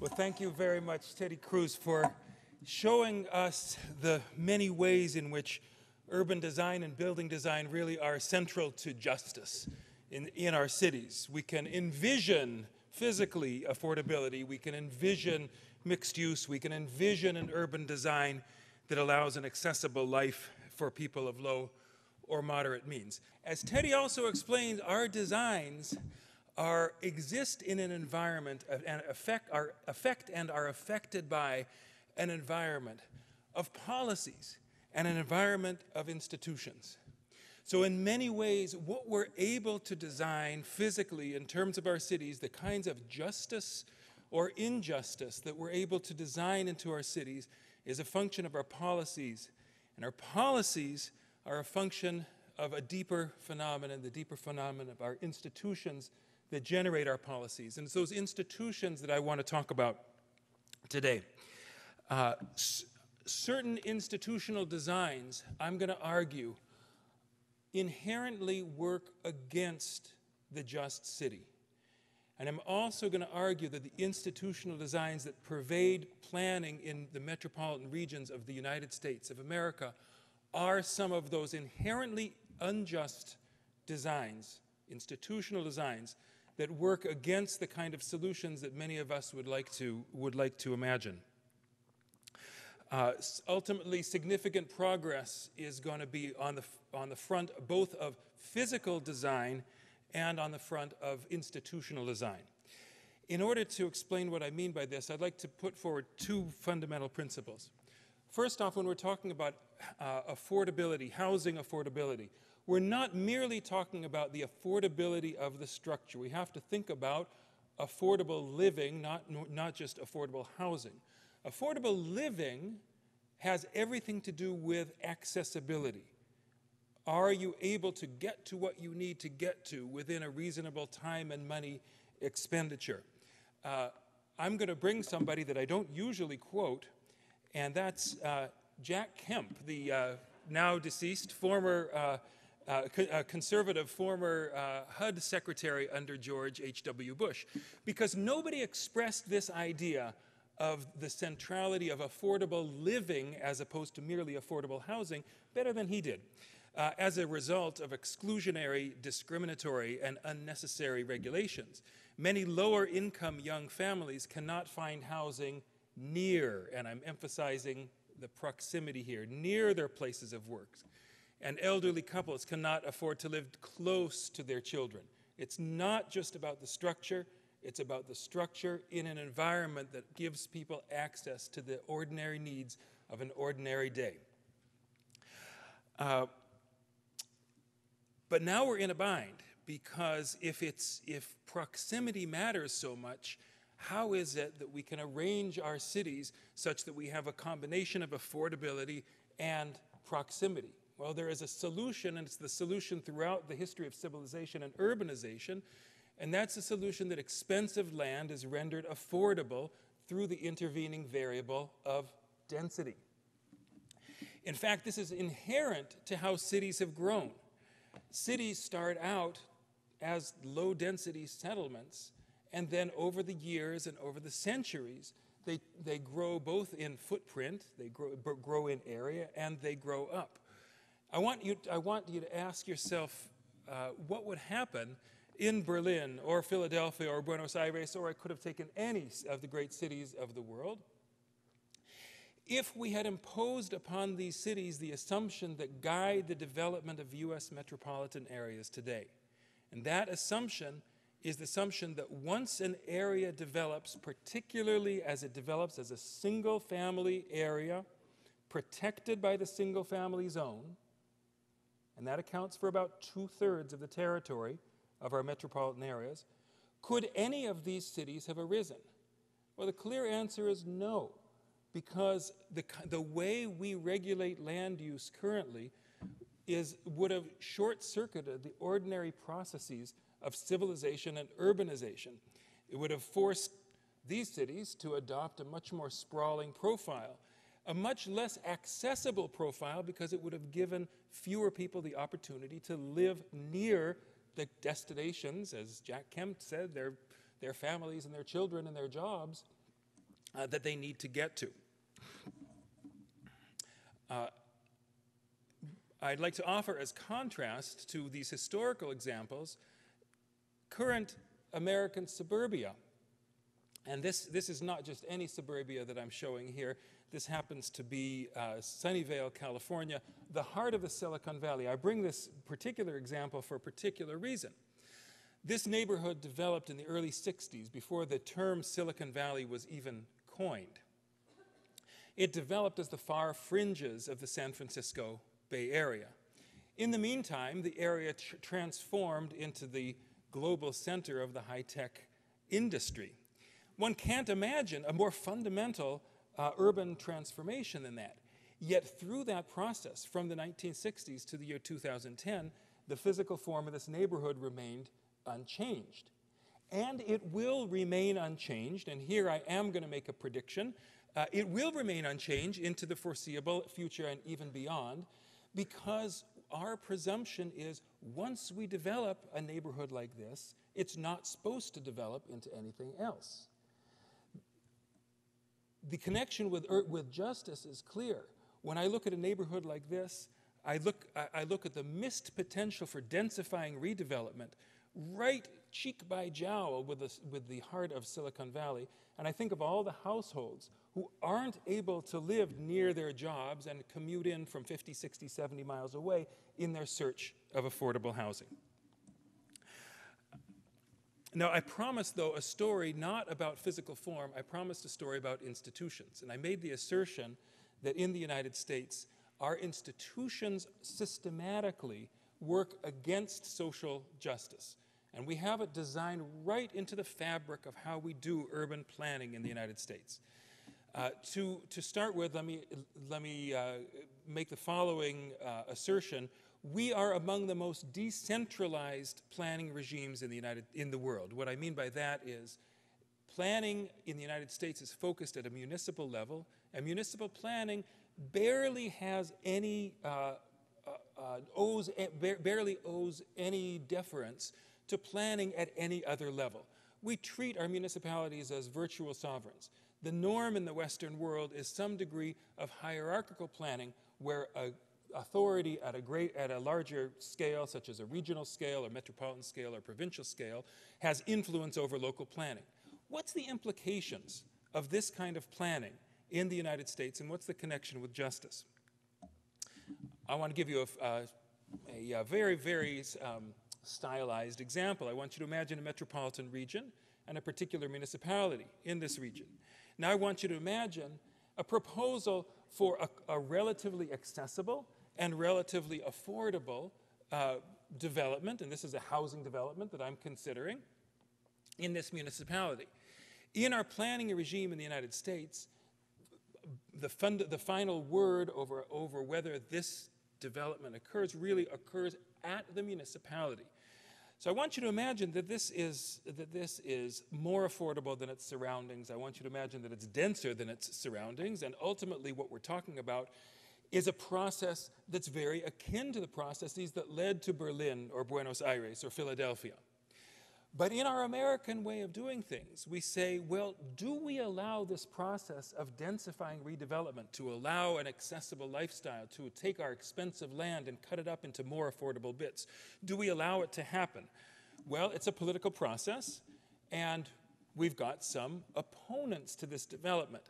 Well, thank you very much, Teddy Cruz, for showing us the many ways in which urban design and building design really are central to justice in, in our cities. We can envision physically affordability, we can envision mixed use, we can envision an urban design that allows an accessible life for people of low or moderate means. As Teddy also explained, our designs are exist in an environment and affect, are, affect and are affected by an environment of policies and an environment of institutions. So, in many ways, what we're able to design physically in terms of our cities, the kinds of justice or injustice that we're able to design into our cities, is a function of our policies. And our policies are a function of a deeper phenomenon, the deeper phenomenon of our institutions that generate our policies. And it's those institutions that I want to talk about today. Uh, certain institutional designs, I'm going to argue, inherently work against the just city. And I'm also going to argue that the institutional designs that pervade planning in the metropolitan regions of the United States of America are some of those inherently unjust designs, institutional designs, that work against the kind of solutions that many of us would like to, would like to imagine. Uh, ultimately, significant progress is going to be on the, on the front both of physical design and on the front of institutional design. In order to explain what I mean by this, I'd like to put forward two fundamental principles. First off, when we're talking about uh, affordability, housing affordability, we're not merely talking about the affordability of the structure. We have to think about affordable living, not, not just affordable housing. Affordable living has everything to do with accessibility. Are you able to get to what you need to get to within a reasonable time and money expenditure? Uh, I'm going to bring somebody that I don't usually quote, and that's uh, Jack Kemp, the uh, now deceased former uh, uh, conservative former uh, HUD secretary under George H.W. Bush, because nobody expressed this idea of the centrality of affordable living as opposed to merely affordable housing better than he did. Uh, as a result of exclusionary, discriminatory, and unnecessary regulations. Many lower income young families cannot find housing near, and I'm emphasizing the proximity here, near their places of work. And elderly couples cannot afford to live close to their children. It's not just about the structure, it's about the structure in an environment that gives people access to the ordinary needs of an ordinary day. Uh, but now we're in a bind because if, it's, if proximity matters so much, how is it that we can arrange our cities such that we have a combination of affordability and proximity? Well, there is a solution, and it's the solution throughout the history of civilization and urbanization, and that's a solution that expensive land is rendered affordable through the intervening variable of density. In fact, this is inherent to how cities have grown. Cities start out as low density settlements, and then over the years and over the centuries, they, they grow both in footprint, they grow, grow in area, and they grow up. I want you, I want you to ask yourself uh, what would happen in Berlin or Philadelphia or Buenos Aires, or I could have taken any of the great cities of the world, if we had imposed upon these cities the assumption that guide the development of U.S. metropolitan areas today. And that assumption is the assumption that once an area develops, particularly as it develops as a single family area, protected by the single family zone, and that accounts for about two thirds of the territory of our metropolitan areas, could any of these cities have arisen? Well, the clear answer is no, because the, the way we regulate land use currently is, would have short circuited the ordinary processes of civilization and urbanization. It would have forced these cities to adopt a much more sprawling profile, a much less accessible profile because it would have given fewer people the opportunity to live near the destinations, as Jack Kemp said, their, their families and their children and their jobs. uh, that they need to get to. Uh, I'd like to offer as contrast to these historical examples current American suburbia. And this, this is not just any suburbia that I'm showing here. This happens to be uh, Sunnyvale, California, the heart of the Silicon Valley. I bring this particular example for a particular reason. This neighborhood developed in the early 60s before the term Silicon Valley was even coined. It developed as the far fringes of the San Francisco Bay Area. In the meantime, the area tr transformed into the global center of the high tech industry. One can't imagine a more fundamental uh, urban transformation than that. Yet, through that process, from the 1960s to the year 2010, the physical form of this neighborhood remained unchanged. And it will remain unchanged, and here I am going to make a prediction. Uh, it will remain unchanged into the foreseeable future and even beyond because our presumption is once we develop a neighborhood like this, it's not supposed to develop into anything else. The connection with, with justice is clear. When I look at a neighborhood like this, I look, I look at the missed potential for densifying redevelopment right cheek by jowl with with the heart of Silicon Valley. And I think of all the households who aren't able to live near their jobs and commute in from 50, 60, 70 miles away in their search of affordable housing. Now, I promised, though, a story not about physical form, I promised a story about institutions. And I made the assertion that in the United States, our institutions systematically work against social justice. And we have it designed right into the fabric of how we do urban planning in the United States. Uh, to, to start with, let me, let me uh, make the following uh, assertion. We are among the most decentralized planning regimes in the, United, in the world. What I mean by that is planning in the United States is focused at a municipal level, and municipal planning barely has any, uh, uh, uh, owes, barely owes any deference to planning at any other level. We treat our municipalities as virtual sovereigns. The norm in the Western world is some degree of hierarchical planning where a authority at a great at a larger scale such as a regional scale or metropolitan scale or provincial scale has influence over local planning what's the implications of this kind of planning in the united states and what's the connection with justice i want to give you a, a, a very very um, stylized example. I want you to imagine a metropolitan region and a particular municipality in this region. Now I want you to imagine a proposal for a, a relatively accessible and relatively affordable uh, development, and this is a housing development that I'm considering in this municipality. In our planning regime in the United States, the, fund, the final word over, over whether this development occurs really occurs at the municipality. So I want you to imagine that this is that this is more affordable than its surroundings. I want you to imagine that it's denser than its surroundings, and ultimately, what we're talking about is a process that's very akin to the processes that led to Berlin or Buenos Aires or Philadelphia. But in our American way of doing things, we say, well, do we allow this process of densifying redevelopment to allow an accessible lifestyle, to take our expensive land and cut it up into more affordable bits? Do we allow it to happen? Well, it's a political process, and we've got some opponents to this development.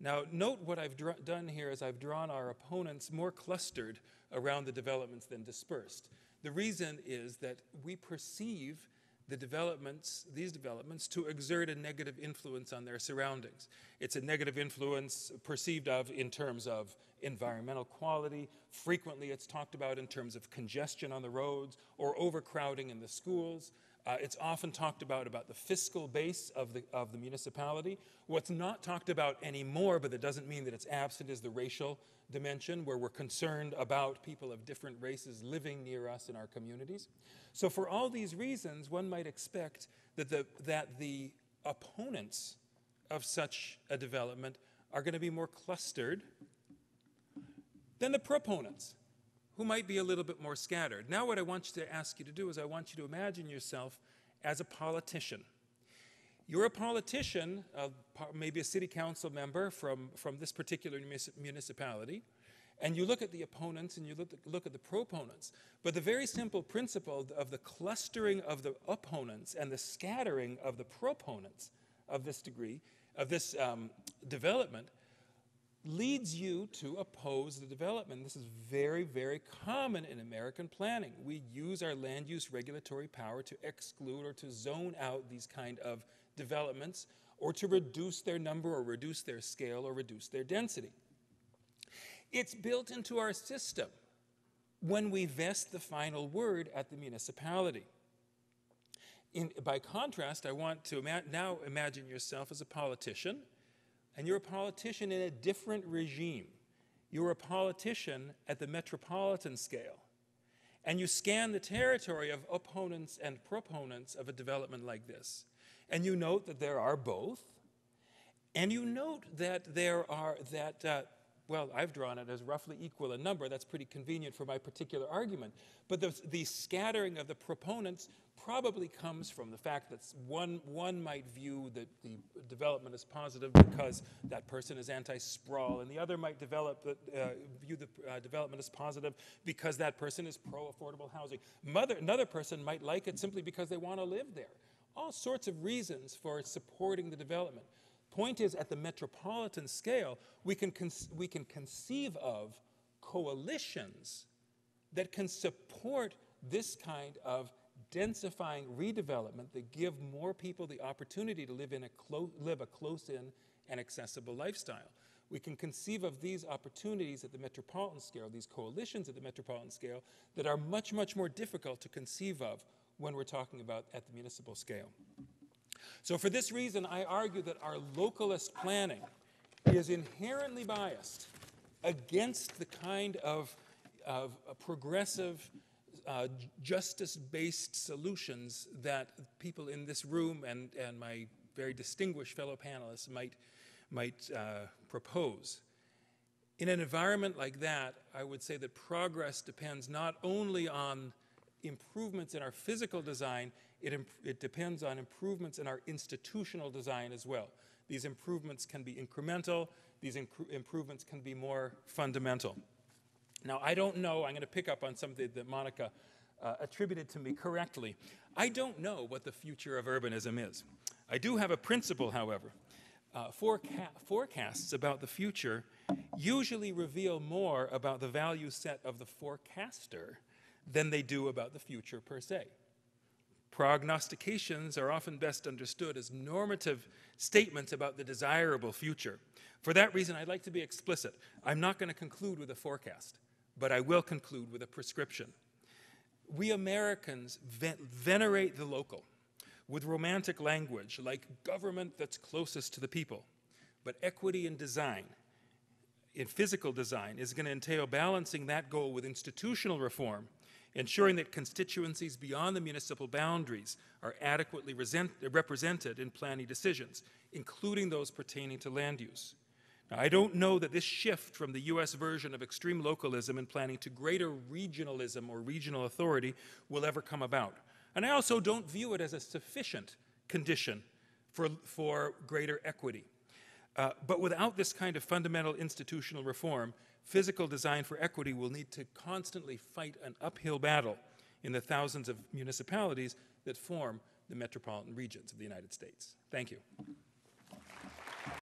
Now, note what I've done here is I've drawn our opponents more clustered around the developments than dispersed. The reason is that we perceive the developments, these developments, to exert a negative influence on their surroundings. It's a negative influence perceived of in terms of environmental quality. Frequently, it's talked about in terms of congestion on the roads or overcrowding in the schools. Uh, it's often talked about about the fiscal base of the, of the municipality. What's not talked about anymore, but that doesn't mean that it's absent, is the racial dimension where we're concerned about people of different races living near us in our communities. So, for all these reasons, one might expect that the, that the opponents of such a development are going to be more clustered than the proponents, who might be a little bit more scattered. Now, what I want you to ask you to do is I want you to imagine yourself as a politician. You're a politician, uh, maybe a city council member from, from this particular municipality, and you look at the opponents and you look look at the proponents. But the very simple principle of the clustering of the opponents and the scattering of the proponents of this degree, of this um, development, leads you to oppose the development. This is very, very common in American planning. We use our land use regulatory power to exclude or to zone out these kind of developments or to reduce their number or reduce their scale or reduce their density. It's built into our system when we vest the final word at the municipality. In, by contrast, I want to ima now imagine yourself as a politician, and you're a politician in a different regime. You're a politician at the metropolitan scale. And you scan the territory of opponents and proponents of a development like this. And you note that there are both. And you note that there are, that uh, well, I've drawn it as roughly equal in number. That's pretty convenient for my particular argument. But the, the scattering of the proponents probably comes from the fact that one, one might view the, the development as positive because that person is anti-sprawl, and the other might develop uh, view the uh, development as positive because that person is pro-affordable housing. Mother, another person might like it simply because they want to live there. All sorts of reasons for supporting the development. Point is, at the metropolitan scale, we can, we can conceive of coalitions that can support this kind of densifying redevelopment that give more people the opportunity to live, in a live a close-in and accessible lifestyle. We can conceive of these opportunities at the metropolitan scale, these coalitions at the metropolitan scale, that are much, much more difficult to conceive of when we're talking about at the municipal scale. So for this reason, I argue that our localist planning is inherently biased against the kind of, of progressive, uh, justice-based solutions that people in this room and, and my very distinguished fellow panelists might, might uh, propose. In an environment like that, I would say that progress depends not only on improvements in our physical design, it, it depends on improvements in our institutional design as well. These improvements can be incremental, these improvements can be more fundamental. Now, I don't know, I'm going to pick up on something that Monica uh, attributed to me correctly. I don't know what the future of urbanism is. I do have a principle, however. Uh, foreca forecasts about the future usually reveal more about the value set of the forecaster than they do about the future per se. Prognostications are often best understood as normative statements about the desirable future. For that reason, I'd like to be explicit. I'm not going to conclude with a forecast, but I will conclude with a prescription. We Americans venerate the local with romantic language like government that's closest to the people. But equity in design, in physical design, is going to entail balancing that goal with institutional reform ensuring that constituencies beyond the municipal boundaries are adequately represented in planning decisions, including those pertaining to land use. Now, I don't know that this shift from the US version of extreme localism in planning to greater regionalism or regional authority will ever come about. And I also don't view it as a sufficient condition for, for greater equity. Uh, but without this kind of fundamental institutional reform, physical design for equity will need to constantly fight an uphill battle in the thousands of municipalities that form the metropolitan regions of the United States. Thank you.